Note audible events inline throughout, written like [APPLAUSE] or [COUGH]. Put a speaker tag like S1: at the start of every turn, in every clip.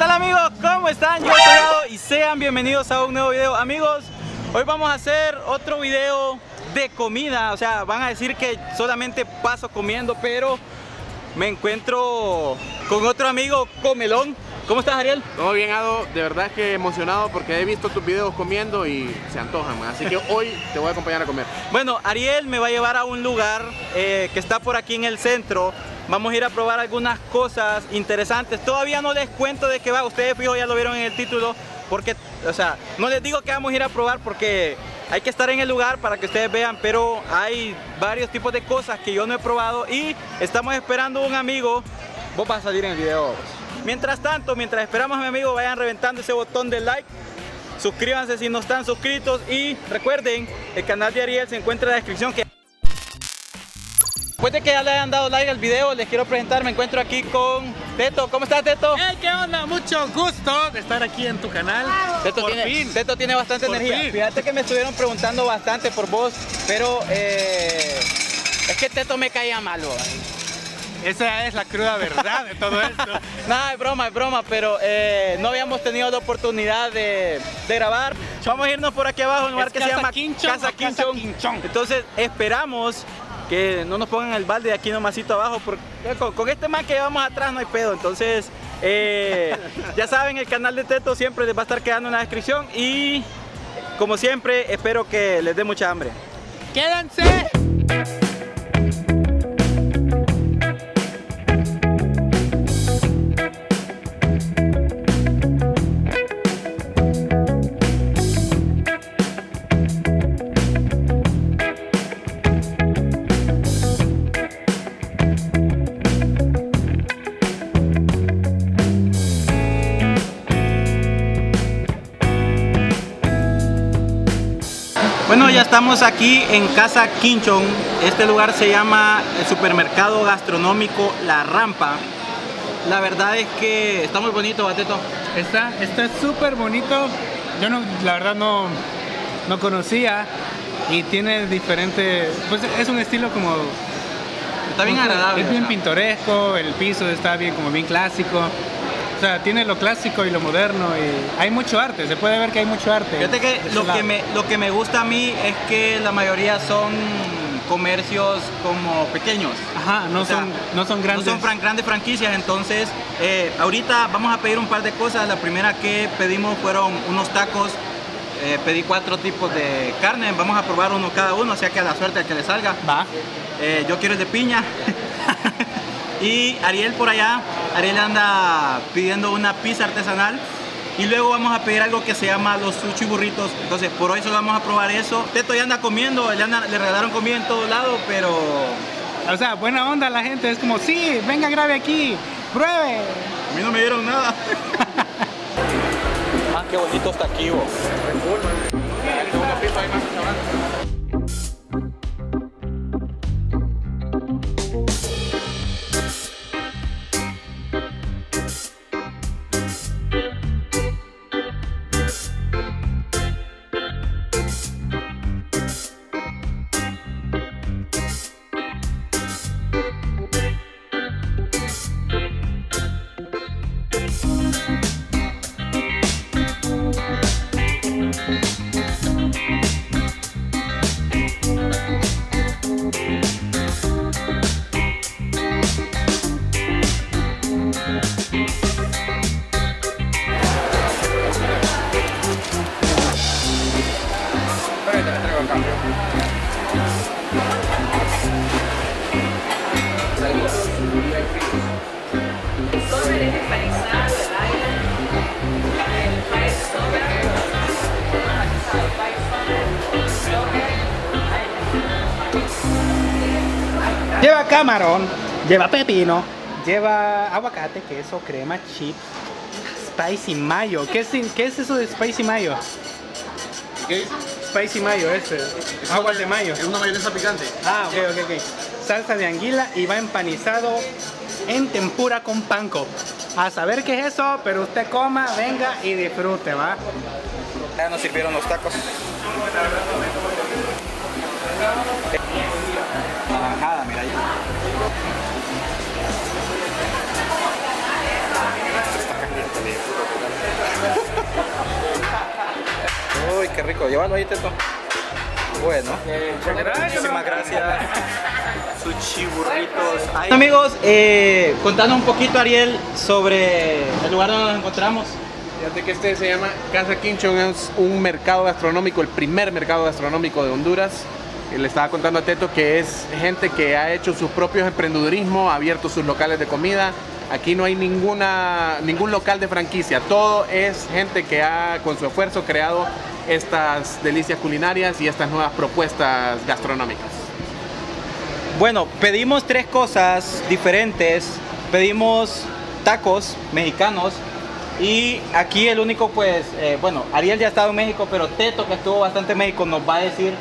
S1: tal amigos? ¿Cómo están? Yo soy y sean bienvenidos a un nuevo video. Amigos, hoy vamos a hacer otro video de comida. O sea, van a decir que solamente paso comiendo, pero me encuentro con otro amigo comelón. ¿Cómo estás, Ariel?
S2: Todo bien, Ado. De verdad es que emocionado porque he visto tus videos comiendo y se antojan, man. Así que hoy te voy a acompañar a comer.
S1: Bueno, Ariel me va a llevar a un lugar eh, que está por aquí en el centro. Vamos a ir a probar algunas cosas interesantes. Todavía no les cuento de qué va. Ustedes, fijo, ya lo vieron en el título. Porque, o sea, no les digo que vamos a ir a probar porque hay que estar en el lugar para que ustedes vean. Pero hay varios tipos de cosas que yo no he probado y estamos esperando un amigo. Vos vas a salir en el video. Mientras tanto, mientras esperamos a mi amigo, vayan reventando ese botón de like. Suscríbanse si no están suscritos y recuerden, el canal de Ariel se encuentra en la descripción. Que... Después de que ya le hayan dado like al video, les quiero presentar, me encuentro aquí con Teto. ¿Cómo estás, Teto?
S3: Hey, ¿qué onda? Mucho gusto de estar aquí en tu canal.
S1: Teto,
S3: Por
S1: tiene,
S3: fin.
S1: Teto tiene bastante
S3: Por
S1: energía.
S3: fin.
S1: Fíjate que me estuvieron preguntando bastante por vos, pero eh, es que Teto me caía malo.
S3: Esa es la cruda verdad de todo esto. [LAUGHS]
S1: Nada, es broma, es broma, pero eh, no habíamos tenido la oportunidad de, de grabar. Vamos a irnos por aquí abajo, en un lugar
S3: ¿Es
S1: que se llama
S3: Quinchón
S1: Casa. Quinchón? Entonces esperamos que no nos pongan el balde de aquí nomasito abajo, porque con, con este man que llevamos atrás no hay pedo. Entonces, eh, ya saben, el canal de Teto siempre les va a estar quedando en la descripción y como siempre, espero que les dé mucha hambre.
S3: ¡Quédense!
S1: Bueno, ya estamos aquí en Casa Quinchón. Este lugar se llama el supermercado gastronómico La Rampa. La verdad es que está muy bonito, Bateto.
S3: Está está súper bonito. Yo no, la verdad no, no conocía y tiene diferente, pues es un estilo como
S1: Está bien agradable.
S3: Es bien pintoresco, el piso está bien como bien clásico. O sea, tiene lo clásico y lo moderno y hay mucho arte, se puede ver que hay mucho arte.
S1: Fíjate que lo que, me, lo que me gusta a mí es que la mayoría son comercios como pequeños.
S3: Ajá, no
S1: O sea,
S3: son no son grandes.
S1: No son fran- grandes franquicias, entonces eh, ahorita vamos a pedir un par de cosas. La primera que pedimos fueron unos tacos. Eh, pedí cuatro tipos de carne, vamos a probar uno cada uno, o sea que a la suerte al que le salga.
S3: Va.
S1: Eh, yo quiero el de piña. [LAUGHS] y Ariel por allá, Ariel anda pidiendo una pizza artesanal. Y luego vamos a pedir algo que se llama los sushi burritos. Entonces por hoy solo vamos a probar eso. Teto ya anda comiendo, le, anda- le regalaron comida en todo lado, pero
S3: O sea, buena onda la gente, es como, sí, venga, grabe aquí, pruebe.
S1: a mí no me dieron nada. [LAUGHS] ah, qué bonito está aquí, vos.
S3: Camarón, lleva pepino, lleva aguacate, queso, crema, chip, spicy mayo. ¿Qué es, qué es eso de spicy mayo?
S2: ¿Qué?
S3: Spicy mayo, ese. Aguas de mayo.
S2: Es una mayonesa picante.
S3: Ah, ok, ok, ok. Salsa de anguila y va empanizado en tempura con panko. A saber qué es eso, pero usted coma, venga y disfrute, ¿va?
S1: Ya nos sirvieron los tacos. Qué rico. Llévalo ahí, Teto. Bueno, muchísimas gracias. Sushi burritos. Ay. Amigos, eh, contanos un poquito, Ariel, sobre el lugar donde nos encontramos.
S2: Fíjate que este se llama Casa Quinchón, es un mercado gastronómico, el primer mercado gastronómico de Honduras. Y le estaba contando a Teto que es gente que ha hecho sus propios emprendedurismo, ha abierto sus locales de comida. Aquí no hay ninguna, ningún local de franquicia, todo es gente que ha con su esfuerzo creado estas delicias culinarias y estas nuevas propuestas gastronómicas.
S1: Bueno, pedimos tres cosas diferentes. Pedimos tacos mexicanos y aquí el único, pues, eh, bueno, Ariel ya ha estado en México, pero Teto, que estuvo bastante en México, nos va a decir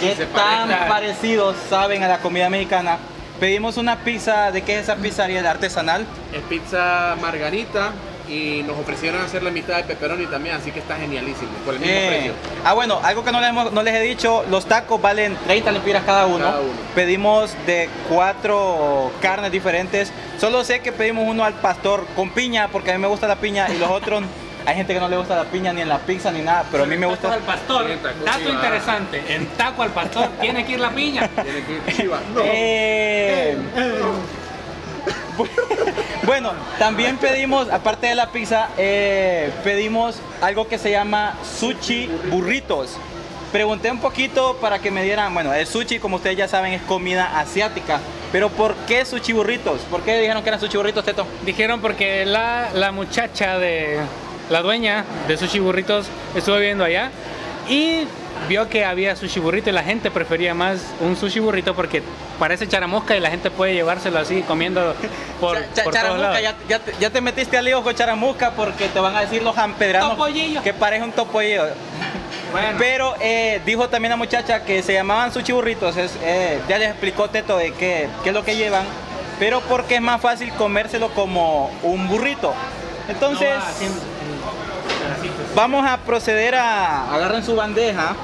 S1: qué tan parecidos saben a la comida mexicana. Pedimos una pizza, ¿de qué es esa pizza, Ariel? ¿Artesanal?
S2: Es pizza margarita y nos ofrecieron hacer la mitad de pepperoni también, así que está genialísimo, por el mismo
S1: Eh,
S2: precio.
S1: ah, bueno, algo que no les, hemos- no les he dicho, los tacos valen 30 lempiras cada uno.
S2: Cada uno.
S1: Pedimos de cuatro carnes diferentes. Solo sé que pedimos uno al pastor con piña, porque a mí me gusta la piña, y los otros, hay gente que no le gusta la piña ni en la pizza ni nada, pero a mí me
S3: Tacos
S1: gusta.
S3: al pastor. Dato interesante. En taco al pastor tiene que ir la piña. [LAUGHS]
S2: Tiene que ir. No.
S1: Eh, [LAUGHS] Bueno, también pedimos, aparte de la pizza, eh, pedimos algo que se llama sushi burritos. Pregunté un poquito para que me dieran, bueno, el sushi, como ustedes ya saben, es comida asiática. Pero ¿por qué sushi burritos? ¿Por qué dijeron que eran sushi burritos, Teto?
S3: Dijeron porque la, la muchacha de la dueña de Sushi Burritos estuvo viviendo allá y vio que había sushi burrito y la gente prefería más un sushi burrito porque parece charamosca y la gente puede llevárselo así comiendo [LAUGHS] por, por todos lados.
S1: ya, ya te, ya te metiste al lío con charamusca porque te van a decir los ampedranos
S3: Topollillo.
S1: que parece un topollillo.
S3: Bueno,
S1: Pero eh, dijo también la muchacha que se llamaban sushi burritos. Es, eh, ya les explicó Teto de qué, qué es lo que llevan. Pero porque es más fácil comérselo como un burrito. Entonces,
S3: no va así en- en pedacitos.
S1: Vamos a proceder a. Agarren su bandeja.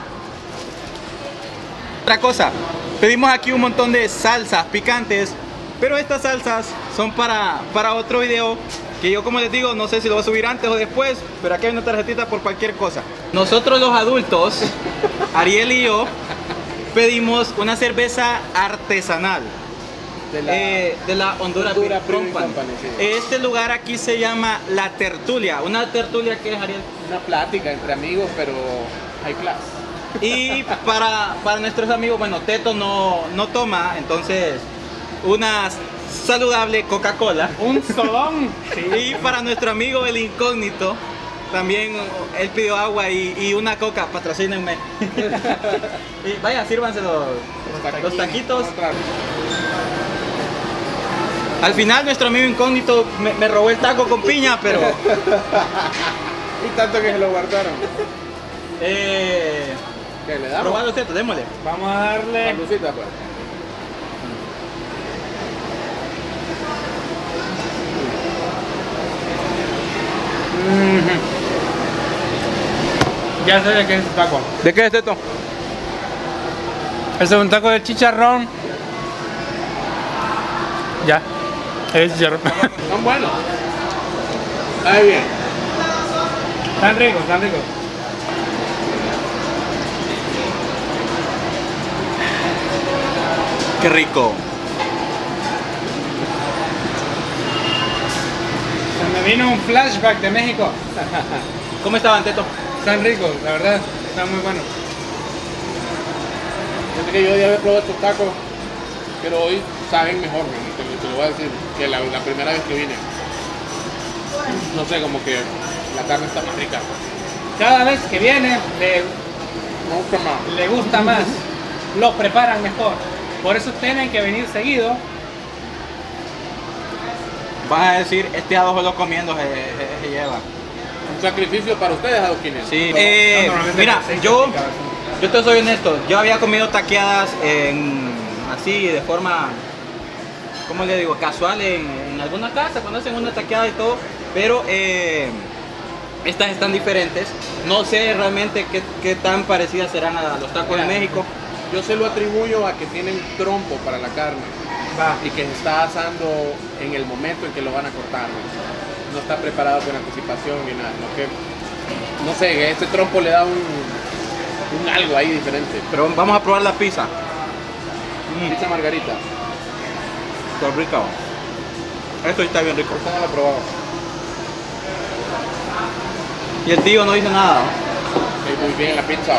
S1: Otra cosa, pedimos aquí un montón de salsas picantes. Pero estas salsas son para, para otro video. Que yo, como les digo, no sé si lo voy a subir antes o después. Pero aquí hay una tarjetita por cualquier cosa. Nosotros, los adultos, Ariel y yo, pedimos una cerveza artesanal.
S2: De la-
S1: Eh, de la Honduras,
S2: Honduras
S1: Beer
S2: Brewing
S1: Company.
S2: Company, sí.
S1: Este lugar aquí se llama La Tertulia. ¿Una tertulia que es, Ariel?
S2: Una plática entre amigos, pero high class.
S1: Y para, para nuestros amigos, bueno, Teto no, no toma, entonces una saludable Coca-Cola.
S3: Un sodón. [LAUGHS]
S1: Y para nuestro amigo el incógnito, también él pidió agua y, y una coca, patrocínenme. [LAUGHS] y vaya, sírvanse los, los taquitos. Al final nuestro amigo incógnito me, me robó el taco con piña, pero... [LAUGHS]
S2: Y tanto que se lo guardaron.
S1: Eh,
S2: ¿Qué le damos?
S1: démosle.
S3: Vamos a darle.
S2: La lucita, pues.
S3: Ya sé de qué es el taco.
S1: ¿De qué es Teto?
S3: Este es un taco de chicharrón. Ya. Es chicharrón.
S2: Son buenos. Ahí bien.
S3: Están ricos, están ricos.
S1: Qué rico.
S3: Se me vino un flashback de México.
S1: ¿Cómo estaban, Teto?
S3: Están ricos, la verdad. Están muy buenos.
S2: Fíjate que yo ya había probado estos tacos, pero hoy saben mejor, voy a decir, que la, la primera vez que vine. No sé, como que la carne está más rica.
S3: Cada vez que viene, le,
S2: Me gusta más.
S3: le gusta más. Lo preparan mejor. Por eso tienen que venir seguido.
S1: Vas a decir, este adobo lo comiendo se, se- se lleva.
S2: Un sacrificio para ustedes, adoquines.
S1: Sí.
S3: No,
S1: Eh, mira, yo, yo te soy honesto. Yo había comido taqueadas en, así, de forma, ¿cómo le digo? Casual en, en alguna casa, cuando hacen una taqueada y todo. Pero eh, estas están diferentes. No sé realmente qué, qué tan parecidas serán a los tacos de. México.
S2: Yo se lo atribuyo a que tienen trompo para la carne
S3: Va.
S2: y que se está asando en el momento en que lo van a cortar. No, No está preparado con anticipación ni nada. sino que, no sé, este trompo le da un, un algo ahí diferente.
S1: Pero vamos a probar la pizza.
S2: Pizza margarita.
S1: Está. Esto está bien rico.
S2: No la he probado.
S1: Y el tío no dice nada.
S2: Sí, muy bien la pizza.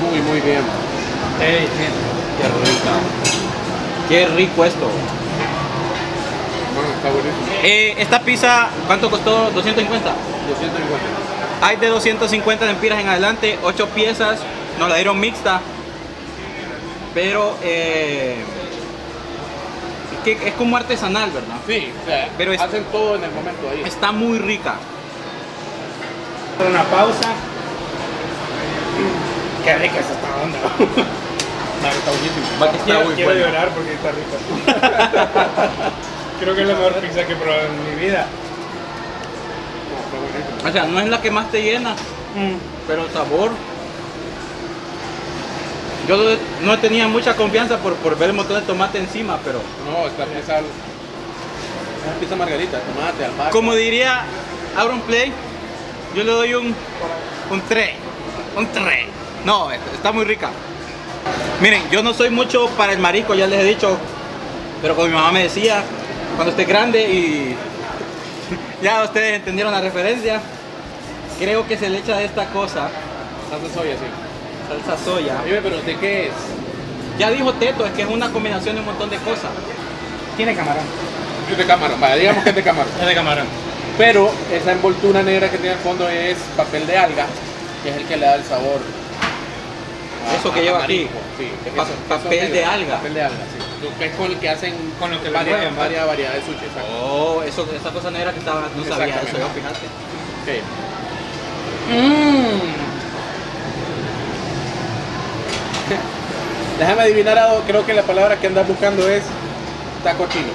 S2: Muy, muy bien.
S3: Ey, bien.
S1: Qué rica. Qué rico esto.
S2: Bueno, está buenísimo.
S1: Eh, esta pizza, ¿cuánto costó? 250.
S2: 250.
S1: Hay de 250 lempiras en adelante, 8 piezas, nos la dieron mixta, pero eh, es, que es como artesanal, ¿verdad?
S2: Sí, o sea,
S1: Pero es-
S2: hacen todo en el momento ahí.
S1: Está muy rica.
S3: Una pausa. Qué rica es esta onda. [LAUGHS]
S2: No, está buenísimo.
S1: Va que está
S3: Quiero,
S1: muy
S3: quiero
S1: buena.
S3: llorar porque está rica. [LAUGHS] Creo que es la mejor pizza que he probado en mi vida.
S1: O sea, no es la que más te llena, pero el sabor. Yo no- tenía mucha confianza por, por ver el montón de tomate encima, pero
S2: No, esta pizza. Es pizza margarita, tomate, albahaca.
S1: como diría Auron Play, yo le doy un, un 3. Un 3. No, está muy rica. Miren, yo no soy mucho para el marisco, ya les he dicho, pero como mi mamá me decía, cuando esté grande y [LAUGHS] ya ustedes entendieron la referencia, creo que se le echa esta cosa,
S2: Salsa soya, sí.
S1: Salsa soya.
S2: Dime, pero ¿de qué es?
S1: Ya dijo Teto, es que es una combinación de un montón de cosas.
S3: Tiene camarón.
S2: Es de camarón, vaya, digamos que es de camarón. [LAUGHS]
S3: Es de camarón.
S2: Pero esa envoltura negra que tiene al fondo es papel de alga, que es el que le da el sabor. a-
S1: Eso que lleva aquí.
S2: marisco, Sí, que
S1: Pa-
S2: eso-
S1: papel
S2: eso
S1: de alga.
S2: Papel de alga, sí. Lo que es con el que hacen
S3: Con lo que
S2: varias,
S3: mueven,
S2: varias variedades de sushi, exacto.
S1: Oh, eso, esa cosa negra que estaba, no sabía eso, yo, fíjate.
S2: Sí. Déjame adivinar algo, creo que la palabra que andas buscando es taco chino.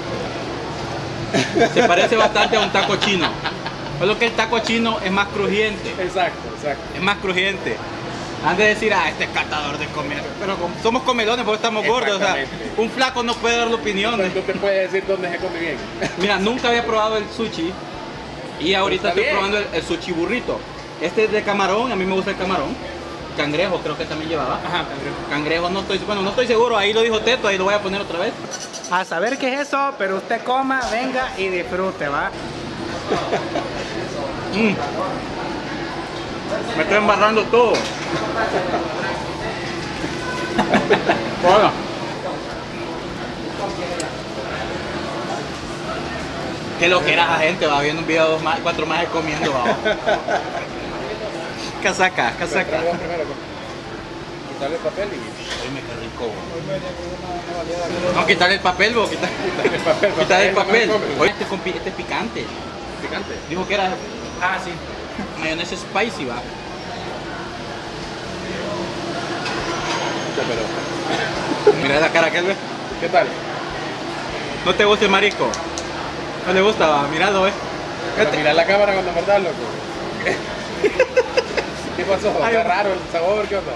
S1: Se parece [LAUGHS] bastante a un taco chino. Solo que el taco chino es más crujiente.
S2: Exacto, exacto.
S1: Es más crujiente. Han de decir, ah, este es catador de comida. Pero somos comelones porque estamos gordos. O sea, un flaco no puede dar opiniones.
S2: No te puedes decir dónde se come bien. [LAUGHS]
S1: Mira, nunca había probado el sushi. Y ahorita estoy
S2: bien.
S1: probando el, el sushi burrito. Este es de camarón, a mí me gusta el camarón. Cangrejo creo que también llevaba.
S3: Ajá, cangrejo.
S1: Cangrejo no estoy, bueno, no estoy seguro, ahí lo dijo Teto, ahí lo voy a poner otra vez.
S3: A saber qué es eso, pero usted coma, venga y disfrute, ¿va? [LAUGHS]
S1: Mm. Me estoy embarrando todo. [LAUGHS] Bueno. Qué lo que era la gente, va viendo un video de dos más, cuatro más comiendo, va. [LAUGHS] casaca, casaca.
S2: Quitarle el papel y
S1: Dime qué rico. No, quitarle el papel, vos, quitar, [LAUGHS]
S2: quitarle el papel. [LAUGHS]
S1: quitarle el
S2: no me
S1: papel. Oye, este, este es picante.
S2: Picante.
S1: Dijo que era. Ah, sí. Mayonesa spicy, va. Mira la cara que él ve.
S2: ¿Qué tal?
S1: ¿No te gusta el marisco? ¿No le gusta? Va? Míralo, eh.
S2: Mira la cámara cuando mordás, loco. ¿Qué?
S1: Ay,
S2: raro el sabor, ¿qué onda?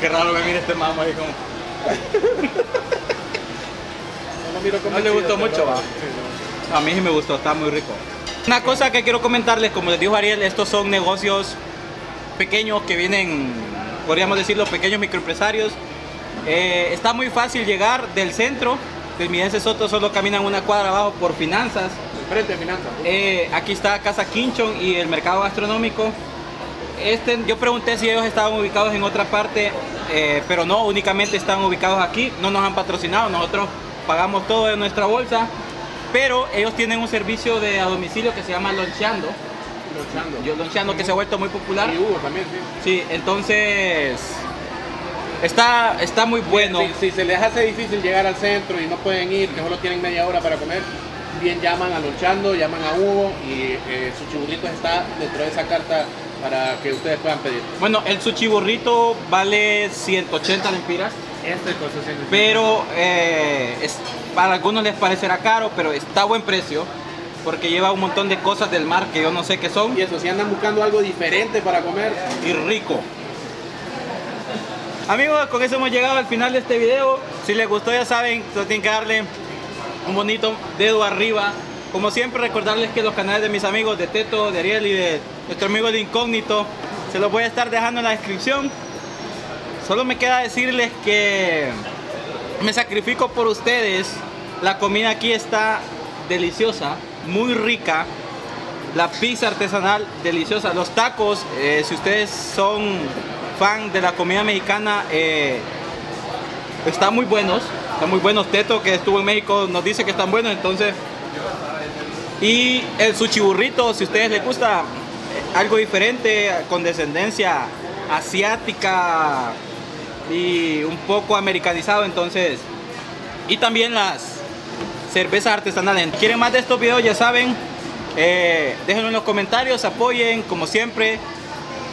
S1: Qué raro que mire este mamo ahí como.
S2: No lo miro como
S1: No le gustó mucho, va. A mí sí me gustó, está muy rico. Una cosa que quiero comentarles, como les dijo Ariel, estos son negocios pequeños que vienen, podríamos decirlo, pequeños microempresarios. Eh, está muy fácil llegar del centro, del Midense Soto solo caminan una cuadra abajo por finanzas.
S2: Frente finanzas.
S1: Eh, aquí está Casa Quinchon y el mercado gastronómico. Este, yo pregunté si ellos estaban ubicados en otra parte, eh, pero no, únicamente están ubicados aquí. No nos han patrocinado, nosotros pagamos todo de nuestra bolsa. Pero ellos tienen un servicio de a domicilio que se llama Loncheando.
S2: Luchando.
S1: Yo Loncheando que se ha vuelto muy popular.
S2: Y Hugo también, sí.
S1: Sí, entonces está, está muy bueno.
S2: Si, si se les hace difícil llegar al centro y no pueden ir, que solo tienen media hora para comer, bien llaman a Luchando, llaman a Hugo y eh, su chiburrito está dentro de esa carta para que ustedes puedan pedir.
S1: Bueno, el sushi burrito vale 180 lempiras.
S3: Este cosa sí.
S1: Pero eh, es- para algunos les parecerá caro, pero está a buen precio. Porque lleva un montón de cosas del mar que yo no sé qué son.
S2: Y eso, si andan buscando algo diferente para comer,
S1: Y rico. Amigos, con eso hemos llegado al final de este video. Si les gustó ya saben, solo tienen que darle un bonito dedo arriba como siempre recordarles que los canales de mis amigos de Teto, de Ariel y de nuestro amigo de Incógnito se los voy a estar dejando en la descripción. Solo me queda decirles que me sacrifico por ustedes. La comida aquí está deliciosa, muy rica. La pizza artesanal deliciosa. Los tacos, eh, si ustedes son fan de la comida mexicana, eh, están muy buenos. Están muy buenos. Teto, que estuvo en México, nos dice que están buenos. Entonces, y el sushi burrito, si a ustedes les gusta eh, algo diferente, con descendencia asiática y un poco americanizado, entonces. Y también las cervezas artesanales. ¿Quieren más de estos videos? Ya saben, eh, déjenlo en los comentarios, apoyen como siempre.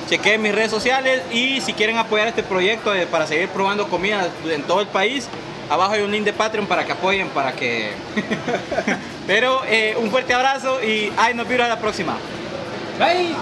S1: Chequen mis redes sociales y si quieren apoyar este proyecto de- para seguir probando comida en todo el país, abajo hay un link de Patreon para que apoyen, para que... [LAUGHS] Pero eh, un fuerte abrazo y ay, nos vemos a la próxima.
S3: Bye.